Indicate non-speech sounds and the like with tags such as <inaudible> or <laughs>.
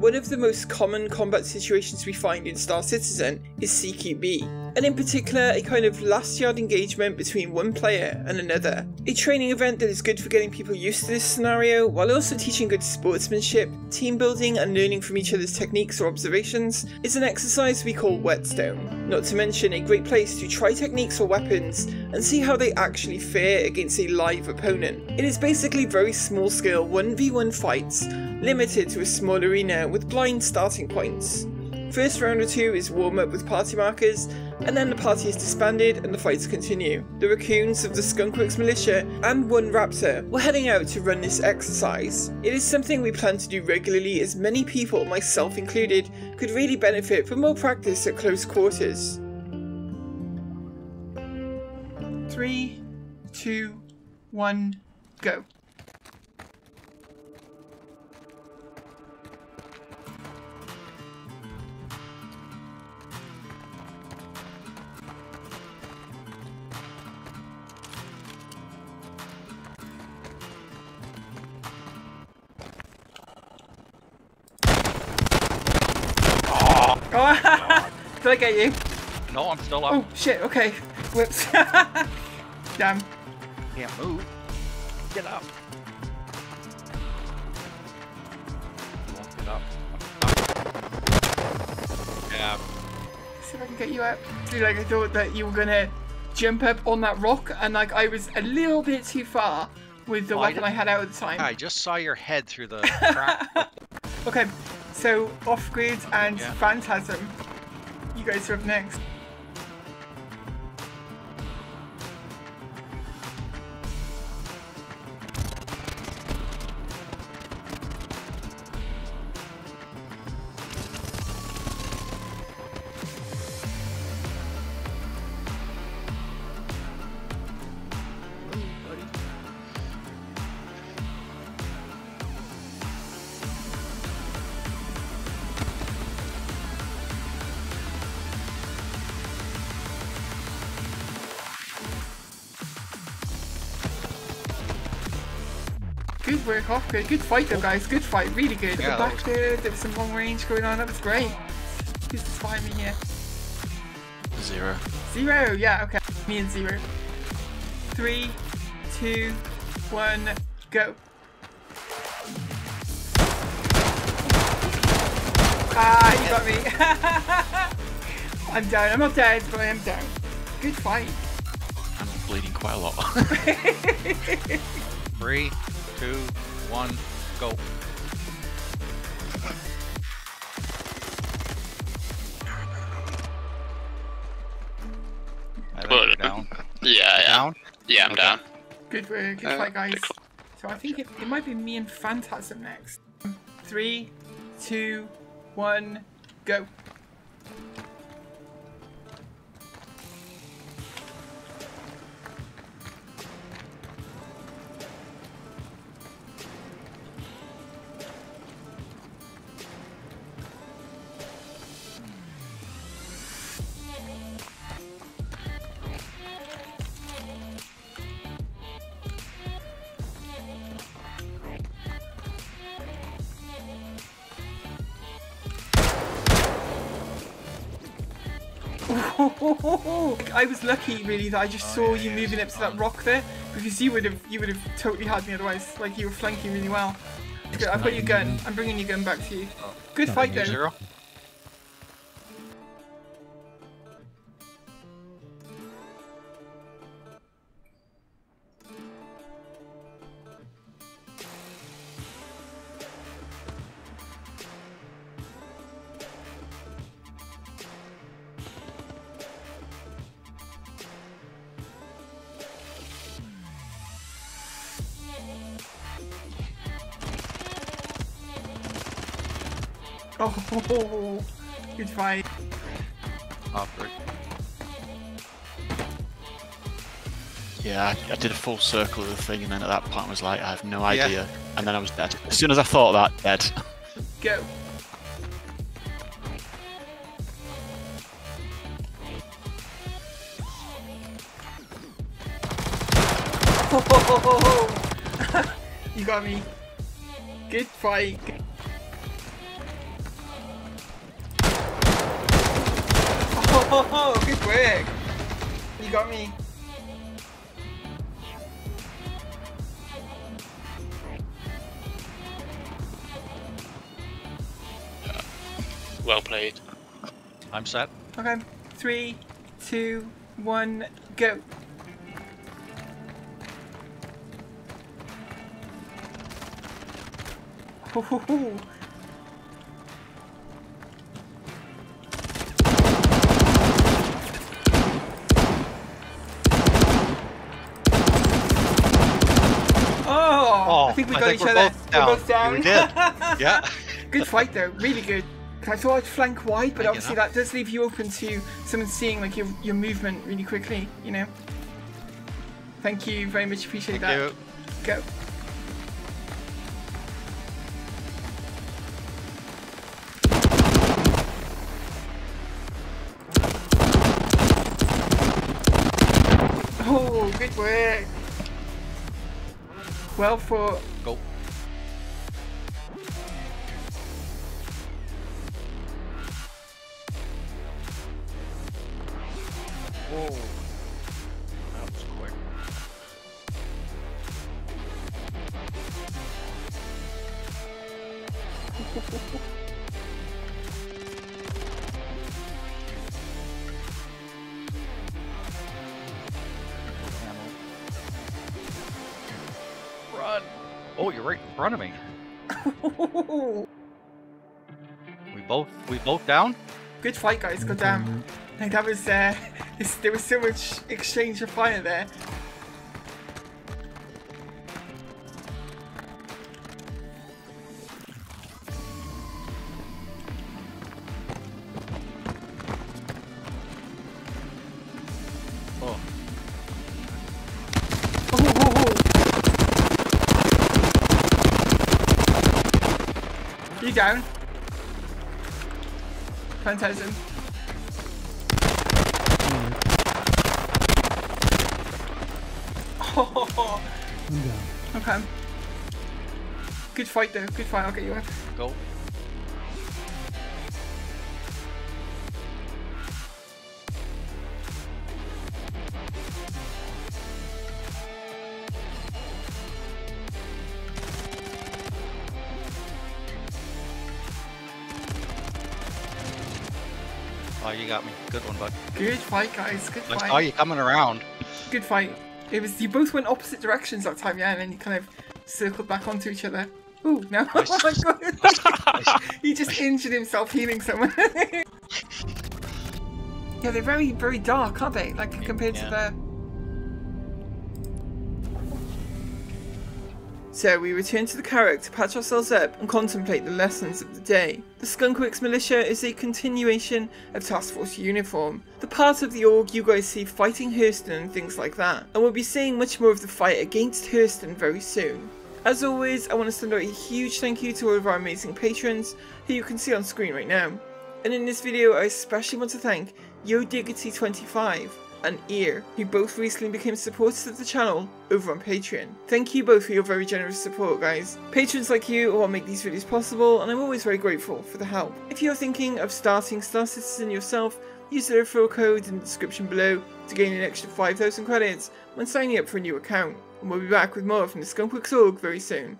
One of the most common combat situations we find in Star Citizen is CQB, and in particular a kind of last yard engagement between one player and another. A training event that is good for getting people used to this scenario while also teaching good sportsmanship, team building and learning from each other's techniques or observations is an exercise we call whetstone. Not to mention a great place to try techniques or weapons and see how they actually fare against a live opponent. It is basically very small scale 1v1 fights limited to a small arena with blind starting points. First round or two is warm up with party markers, and then the party is disbanded and the fights continue. The raccoons of the Skunkworks militia and one raptor were heading out to run this exercise. It is something we plan to do regularly as many people, myself included, could really benefit from more practice at close quarters. Three, two, one, go. Oh, <laughs> did I get you? No, I'm still up. Oh shit, okay. Whoops. <laughs> Damn. Can't move. Get up. Get up. Yeah. See if I can get you up. Dude, like I thought that you were gonna jump up on that rock and like I was a little bit too far with the I weapon I had out at the time. I just saw your head through the <laughs> crack. Okay, so off grid and Yeah. Phantasm. You guys are up next. Good work off grid. Good fight though, guys. Good fight. Really good. Yeah, Go back was- there. There was some long range going on. That was great. Who's the spy me here? Zero. Zero. Yeah. Okay. Me and zero. Three, two, one, go. Ah, you got me. <laughs> I'm down. I'm not dead, but I am down. Good fight. I'm bleeding quite a lot. <laughs> <laughs> Three, two, one, go. I think down. <laughs> Yeah, yeah. Down? Yeah, I'm Okay. down. Good work. Good Uh, fight, guys. So I think it, it might be me and Phantasm next. Three, two, one, go. I was lucky, really, that I just saw you moving up to that rock there, because you would have you would have totally had me otherwise. Like you were flanking really well. Good, I've got your gun. I'm bringing your gun back to you. Good fight, though. <laughs> Oh, good fight. Awkward. yeah, I, I did a full circle of the thing, and then at that point I was like, I have no Yeah. idea. And then I was dead. As soon as I thought that, dead. Go. <laughs> you got me. Good fight. Oh, good work. You got me. Well played. I'm set. Okay, three, two, one, go. Ho, ho, ho. I think we I got think each other. both We're both down. We did. <laughs> Yeah. Good fight though, really good. I thought I'd flank wide, but I obviously that. that does leave you open to someone seeing like your your movement really quickly, you know. Thank you very much, appreciate Thank that. you. Go. Oh, good work. Well for Go. Whoa. That was quick. <laughs> Oh, you're right in front of me. <laughs> We both, we both down. Good fight, guys. God damn. Like that was uh, <laughs> there was so much exchange of fire there. You down? Phantasm. Oh, I'm down. <laughs> okay. Good fight though. Good fight. I'll get you up. go. Oh, you got me. Good one, bud. Good fight, guys. Good fight. Oh, you're coming around. Good fight. It was you both went opposite directions that time, yeah, and then you kind of circled back onto each other. Ooh, no! <laughs> Oh my god! <laughs> he just injured himself healing someone. <laughs> yeah, they're very, very dark, aren't they? Like compared to the. So we return to the carrack to patch ourselves up and contemplate the lessons of the day. The Skunkworks Militia is a continuation of Task Force Uniform, the part of the org you guys see fighting Hurston and things like that, and we'll be seeing much more of the fight against Hurston very soon. As always, I want to send out a huge thank you to all of our amazing patrons, who you can see on screen right now. And in this video, I especially want to thank YoDiggity25 and Ear, who both recently became supporters of the channel over on Patreon. Thank you both for your very generous support, guys. Patrons like you are what make these videos possible, and I'm always very grateful for the help. If you're thinking of starting Star Citizen yourself, use the referral code in the description below to gain an extra 5,000 credits when signing up for a new account. And we'll be back with more from the Skunkworks org very soon.